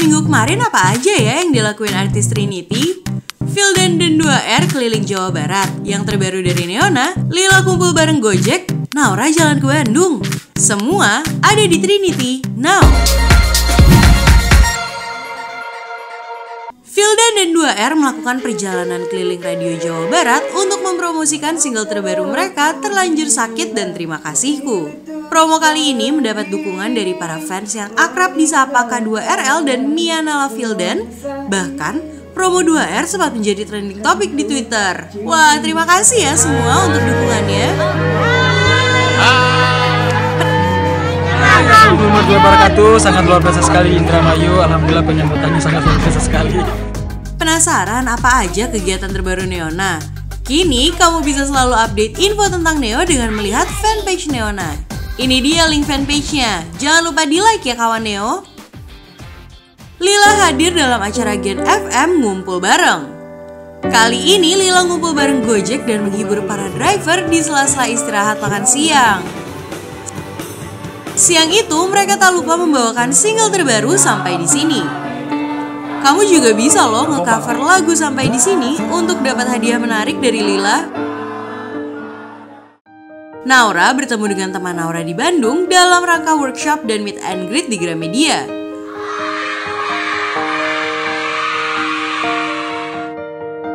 minggu kemarin apa aja ya yang dilakuin artis Trinity? Fildan dan 2R keliling Jawa Barat. Yang terbaru dari Neona, Lila kumpul bareng Gojek, Naura jalan ke Bandung. Semua ada di Trinity Now. Fildan dan 2R melakukan perjalanan keliling radio Jawa Barat untuk mempromosikan single terbaru mereka Terlanjur Sakit dan Terima Kasihku. Promo kali ini mendapat dukungan dari para fans yang akrab disapa K2RL dan Mia Nala Fildan. Bahkan, promo 2R sempat menjadi trending topik di Twitter. Wah, terima kasih ya semua untuk dukungannya. Assalamualaikum warahmatullahi wabarakatuh Sangat luar biasa sekali Indramayu Alhamdulillah penyambutannya sangat luar biasa sekali Penasaran apa aja kegiatan terbaru Neona? Kini kamu bisa selalu update info tentang Neo dengan melihat fanpage Neona. Ini dia link fanpage-nya. Jangan lupa di like ya kawan Neo. Lila hadir dalam acara Gen FM ngumpul bareng. Kali ini Lila ngumpul bareng Gojek dan menghibur para driver di sela-sela istirahat makan siang. Siang itu mereka tak lupa membawakan single terbaru sampai di sini. Kamu juga bisa loh ngecover lagu sampai di sini untuk dapat hadiah menarik dari Lila. Naura bertemu dengan teman Naura di Bandung dalam rangka workshop dan meet and greet di Gramedia.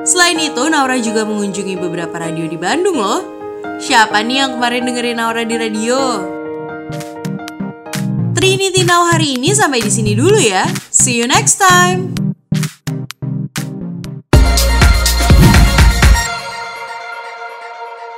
Selain itu, Naura juga mengunjungi beberapa radio di Bandung loh. Siapa nih yang kemarin dengerin Naura di radio? Trinity Now hari ini sampai di sini dulu ya. See you next time.